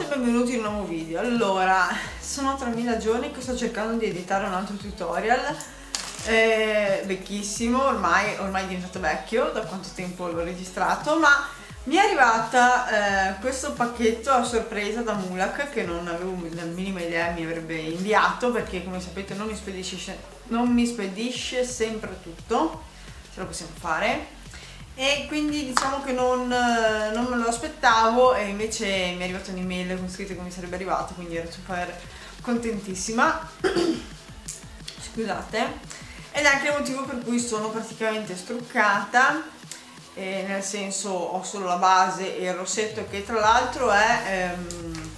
e benvenuti in un nuovo video. Allora, sono 3000 giorni che sto cercando di editare un altro tutorial. Eh, Vecchissimo, ormai, ormai è diventato vecchio da quanto tempo l'ho registrato Ma mi è arrivata eh, questo pacchetto a sorpresa da Mulak Che non avevo la minima idea mi avrebbe inviato Perché come sapete non mi spedisce, non mi spedisce sempre tutto. Ce lo possiamo fare e quindi diciamo che non, non me lo aspettavo e invece mi è arrivata un'email con scritto che mi sarebbe arrivato quindi ero super contentissima. Scusate. Ed è anche il motivo per cui sono praticamente struccata eh, nel senso ho solo la base e il rossetto che tra l'altro è ehm,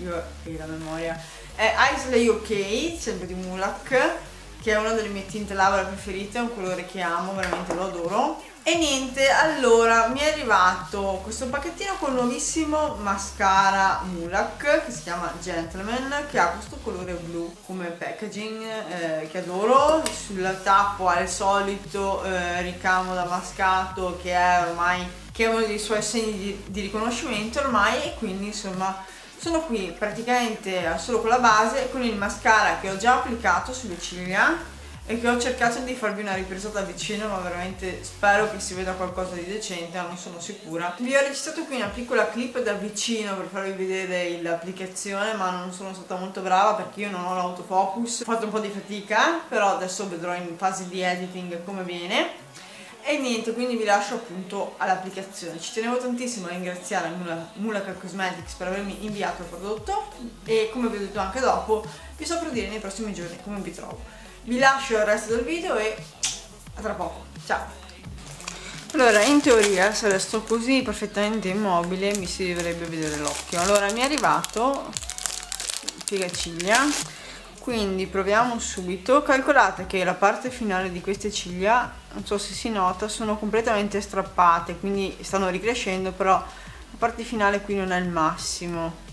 io e la memoria è Isley OK sempre di Mulak che è una delle mie tinte labbra preferite è un colore che amo veramente lo adoro. E niente, allora mi è arrivato questo pacchettino con nuovissimo mascara Mulak che si chiama Gentleman che ha questo colore blu come packaging eh, che adoro. Sul tappo ha il solito eh, ricamo damascato che è ormai che è uno dei suoi segni di, di riconoscimento ormai e quindi insomma sono qui praticamente solo con la base con il mascara che ho già applicato sulle ciglia e che ho cercato di farvi una ripresa da vicino ma veramente spero che si veda qualcosa di decente, non sono sicura. Vi ho registrato qui una piccola clip da vicino per farvi vedere l'applicazione ma non sono stata molto brava perché io non ho l'autofocus, ho fatto un po' di fatica però adesso vedrò in fase di editing come viene e niente quindi vi lascio appunto all'applicazione. Ci tenevo tantissimo a ringraziare Mulaka Cosmetics per avermi inviato il prodotto e come vi ho detto anche dopo vi saprò dire nei prossimi giorni come vi trovo. Vi lascio il resto del video e a tra poco. Ciao. Allora in teoria se resto così perfettamente immobile mi si dovrebbe vedere l'occhio. Allora mi è arrivato piegaciglia quindi proviamo subito. Calcolate che la parte finale di queste ciglia non so se si nota sono completamente strappate quindi stanno ricrescendo però la parte finale qui non è il massimo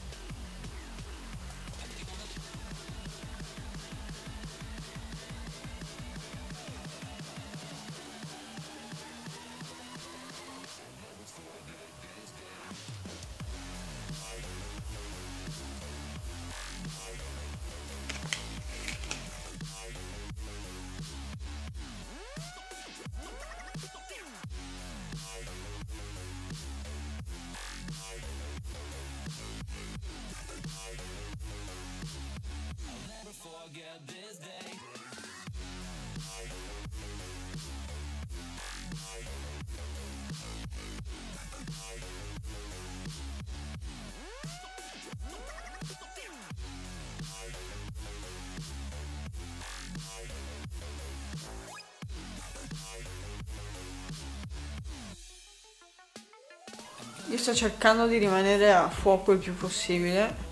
Io sto cercando di rimanere a fuoco il più possibile.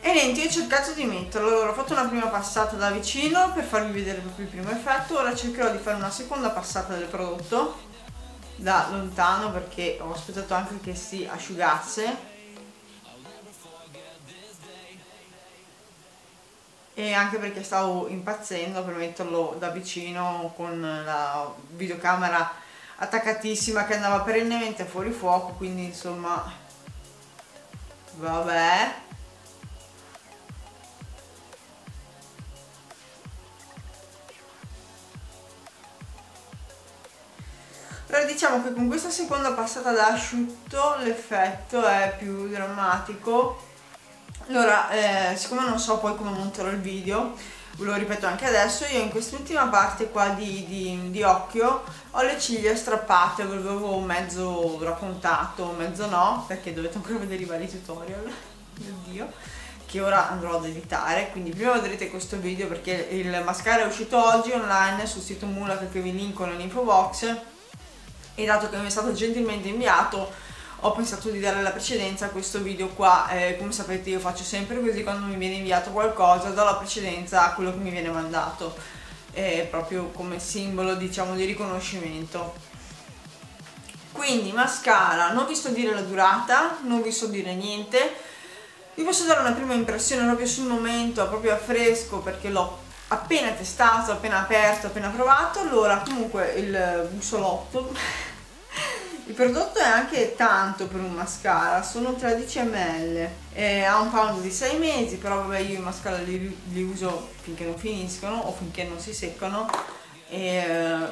E niente, io ho cercato di metterlo, allora ho fatto una prima passata da vicino per farvi vedere proprio il primo effetto, ora cercherò di fare una seconda passata del prodotto da lontano perché ho aspettato anche che si asciugasse. E anche perché stavo impazzendo per metterlo da vicino con la videocamera attaccatissima che andava perennemente fuori fuoco quindi insomma vabbè. Però diciamo che con questa seconda passata d'asciutto l'effetto è più drammatico. Allora eh, siccome non so poi come monterò il video lo ripeto anche adesso, io in quest'ultima parte qua di, di, di, occhio ho le ciglia strappate, ve l'avevo mezzo raccontato, mezzo no, perché dovete ancora vedere i vari tutorial, mio dio, che ora andrò ad editare, quindi prima vedrete questo video perché il mascara è uscito oggi online sul sito Mulak che vi linko nell'info box e dato che mi è stato gentilmente inviato ho pensato di dare la precedenza a questo video qua. Eh, come sapete io faccio sempre così quando mi viene inviato qualcosa do la precedenza a quello che mi viene mandato. Eh, proprio come simbolo diciamo di riconoscimento. Quindi mascara. Non vi sto dire la durata non vi so dire niente. Vi posso dare una prima impressione proprio sul momento proprio a fresco perché l'ho appena testato appena aperto appena provato. Allora comunque il bussolotto il prodotto è anche tanto per un mascara, sono 13 ml, eh, ha un pound di 6 mesi, però vabbè io i mascara li, li uso finché non finiscono o finché non si seccano. E,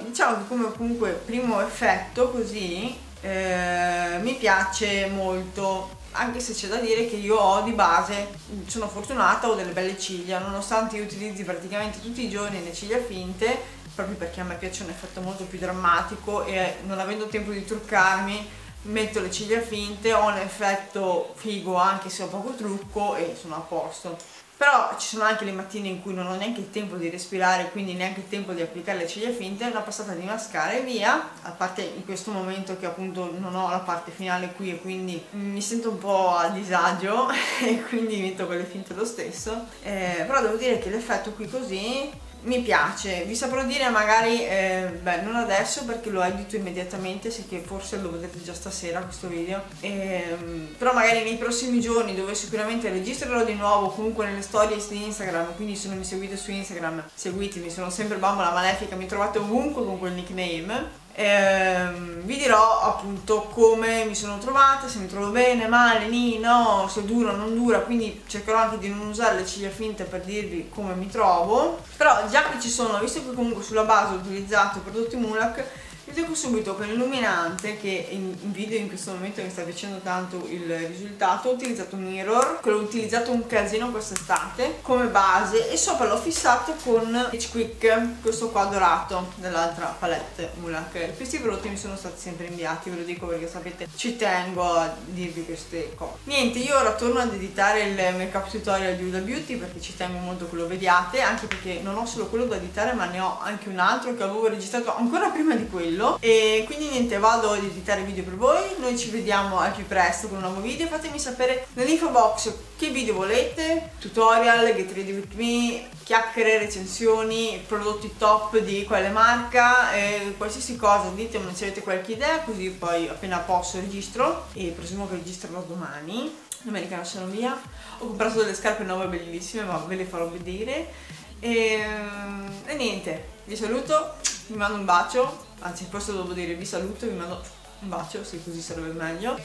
diciamo che come comunque primo effetto così eh, mi piace molto. Anche se c'è da dire che io ho di base, sono fortunata, ho delle belle ciglia, nonostante io utilizzi praticamente tutti i giorni le ciglia finte, proprio perché a me piace un effetto molto più drammatico e non avendo tempo di truccarmi metto le ciglia finte, ho un effetto figo anche se ho poco trucco e sono a posto. Però ci sono anche le mattine in cui non ho neanche il tempo di respirare quindi neanche il tempo di applicare le ciglia finte una passata di mascara e via a parte in questo momento che appunto non ho la parte finale qui e quindi mi sento un po' a disagio e quindi metto quelle finte lo stesso. Eh, però devo dire che l'effetto qui così mi piace, vi saprò dire magari, eh, beh non adesso perché lo edito immediatamente, sì che forse lo vedete già stasera questo video, eh, però magari nei prossimi giorni dove sicuramente registrerò di nuovo comunque nelle stories di Instagram, quindi se non mi seguite su Instagram seguitemi, sono sempre Bambola Malefica, mi trovate ovunque con quel nickname ehm, vi dirò appunto come mi sono trovata, se mi trovo bene, male, ni, no, se dura o non dura, quindi cercherò anche di non usare le ciglia finte per dirvi come mi trovo. Però già che ci sono, visto che comunque sulla base ho utilizzato prodotti Mulak, vi dico subito che l'illuminante che in, video in questo momento mi sta piacendo tanto il risultato. Ho utilizzato un mirror che l'ho utilizzato un casino quest'estate come base e sopra l'ho fissato con H Quick questo qua dorato dell'altra palette Mulak questi prodotti mi sono stati sempre inviati ve lo dico perché sapete ci tengo a dirvi queste cose. Niente io ora torno ad editare il make up tutorial di Uda Beauty perché ci tengo molto che lo vediate anche perché non ho solo quello da editare ma ne ho anche un altro che avevo registrato ancora prima di quello quello e quindi niente vado ad editare video per voi. Noi ci vediamo al più presto con un nuovo video. Fatemi sapere nell'info box che video volete. Tutorial, get ready with me chiacchiere, recensioni, prodotti top di quale marca eh, qualsiasi cosa ditemelo se avete qualche idea così poi appena posso registro. E presumo che registrerò domani. Domenica sono via. Ho comprato delle scarpe nuove bellissime ma ve le farò vedere. E, e niente vi saluto vi mando un bacio anzi forse devo dire vi saluto vi mando un bacio se così sarebbe meglio